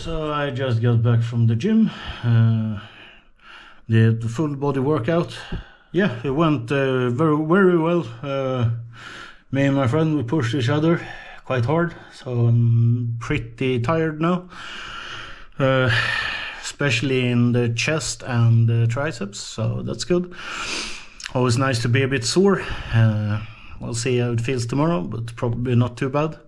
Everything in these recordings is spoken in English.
so I just got back from the gym. Uh, did the full body workout. Yeah, it went uh, very very well. Uh, me and my friend we pushed each other quite hard, so I'm pretty tired now. Uh, especially in the chest and the triceps, so that's good. Always nice to be a bit sore. Uh, we'll see how it feels tomorrow, but probably not too bad.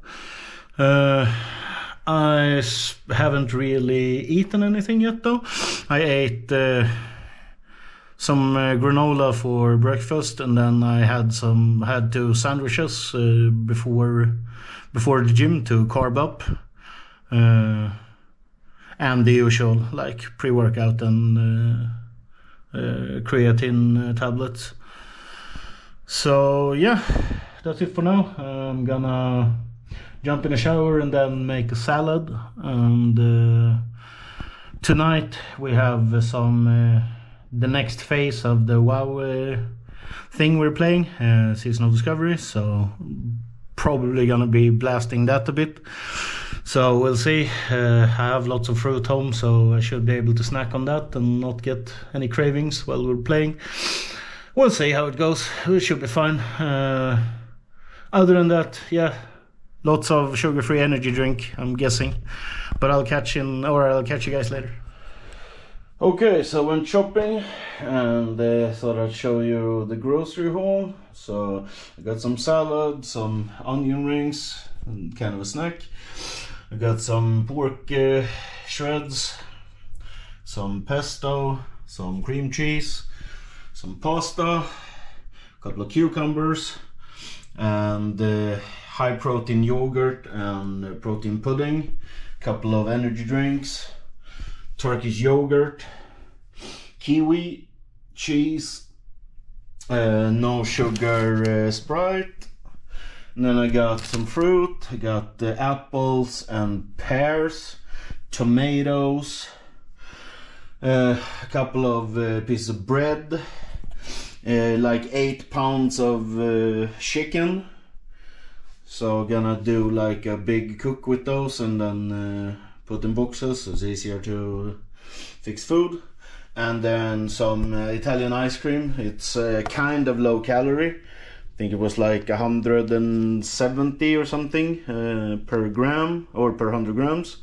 I haven't really eaten anything yet though. I ate uh, some uh, granola for breakfast, and then I had some had two sandwiches uh, before before the gym to carb up, uh, and the usual like pre-workout and uh, uh, creatine tablets. So yeah, that's it for now. I'm gonna jump in a shower and then make a salad. And uh, tonight we have some uh, the next phase of the WoW uh, thing we're playing, uh, Season of Discovery. So probably gonna be blasting that a bit. So we'll see. Uh, I have lots of fruit home, so I should be able to snack on that and not get any cravings while we're playing. We'll see how it goes. It should be fine. Uh, other than that, yeah, lots of sugar-free energy drink. I'm guessing, but I'll catch in or I'll catch you guys later. Okay, so I went shopping and uh, thought I'd show you the grocery haul. So I got some salad, some onion rings, and kind of a snack. I got some pork uh, shreds, some pesto, some cream cheese, some pasta, a couple of cucumbers, and uh, high protein yogurt and uh, protein pudding, a couple of energy drinks, Turkish yogurt, kiwi, cheese, uh, no sugar uh, Sprite. And then I got some fruit. I got uh, apples and pears, tomatoes, uh, a couple of uh, pieces of bread, uh, like eight pounds of chicken. So gonna do like a big cook with those and then uh, put in boxes. So It's easier to fix food. And then some uh, Italian ice cream. It's uh, kind of low calorie. I think it was like 170 or something uh, per gram or per 100 grams.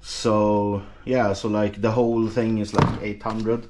So yeah, so like the whole thing is like 800.